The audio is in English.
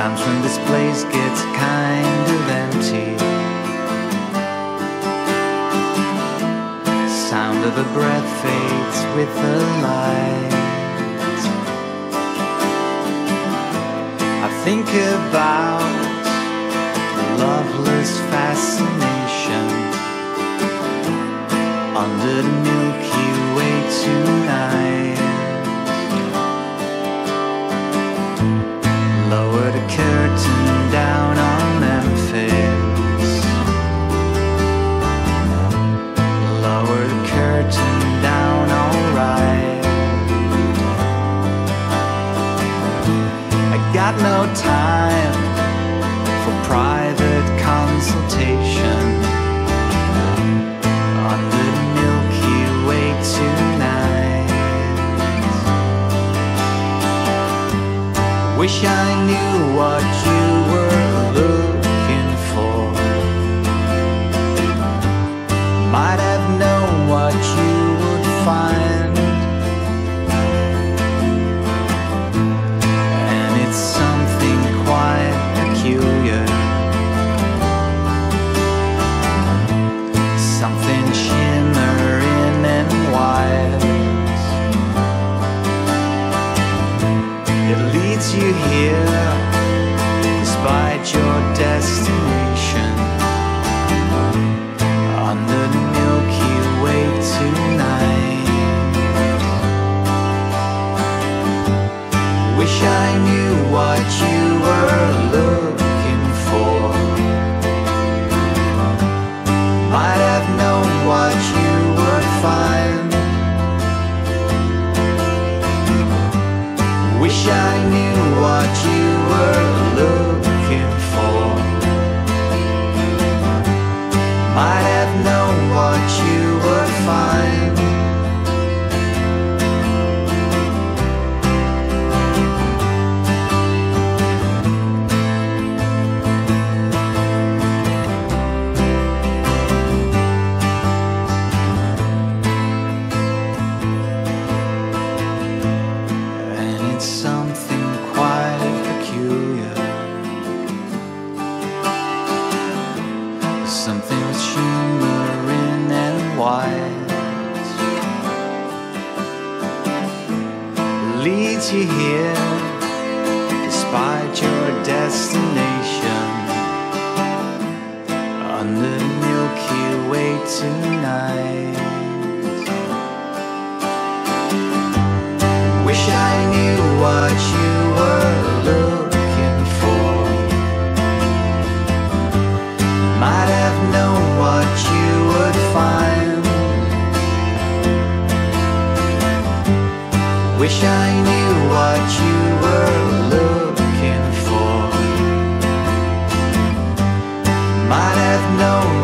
Times when this place gets kind of empty. Sound of a breath fades with the light. I think about the loveless fascination under got no time for private consultation under the Milky Way tonight. Wish I knew what you were looking Leads you here despite your destination under the Milky Way tonight. Wish I knew what you were looking Might have known what you would find. Something shimmering and white leads you here despite your destination under the Milky Way tonight. Wish I knew what you were Might have known what you would find. Wish I knew what you were looking for. Might have known